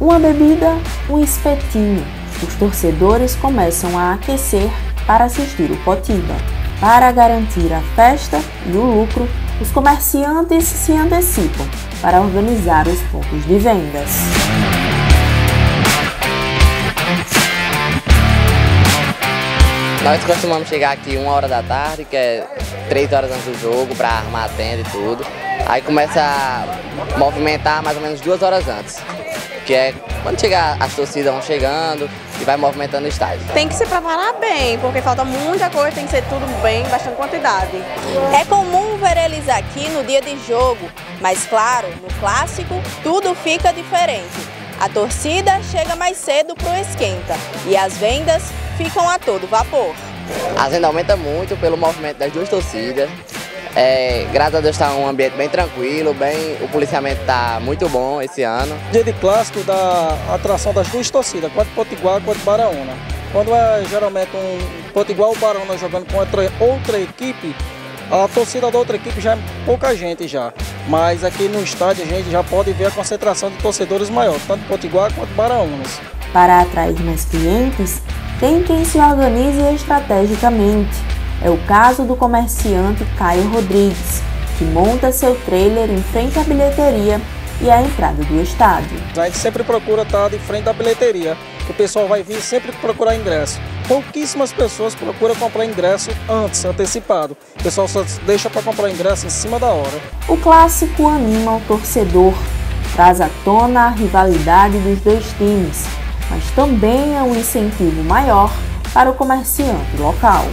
Uma bebida, um espetinho. Os torcedores começam a aquecer para assistir o Potiba. Para garantir a festa e o lucro, os comerciantes se antecipam para organizar os pontos de vendas. Nós costumamos chegar aqui uma hora da tarde, que é três horas antes do jogo, para armar a tenda e tudo. Aí começa a movimentar mais ou menos duas horas antes, que é quando chegar as torcidas vão chegando e vai movimentando o estádio. Tem que se preparar bem, porque falta muita coisa, tem que ser tudo bem, bastante quantidade. É comum ver eles aqui no dia de jogo, mas claro, no clássico tudo fica diferente. A torcida chega mais cedo para o esquenta e as vendas ficam a todo vapor. A venda aumenta muito pelo movimento das duas torcidas. É, graças a Deus está um ambiente bem tranquilo, bem, o policiamento está muito bom esse ano. Dia de clássico da atração das duas torcidas, quanto Potiguar quanto Baraúna. Quando é geralmente um Potiguar ou Baraúna jogando com outra, outra equipe, a torcida da outra equipe já é pouca gente já. Mas aqui no estádio a gente já pode ver a concentração de torcedores maior, tanto Potiguar quanto Baraunas. Para atrair mais clientes, tem quem se organize estrategicamente. É o caso do comerciante Caio Rodrigues, que monta seu trailer em frente à bilheteria e à entrada do estádio. A gente sempre procura estar de frente à bilheteria, o pessoal vai vir sempre procurar ingresso. Pouquíssimas pessoas procuram comprar ingresso antes, antecipado. O pessoal só deixa para comprar ingresso em cima da hora. O clássico anima o torcedor, traz à tona a rivalidade dos dois times mas também é um incentivo maior para o comerciante local.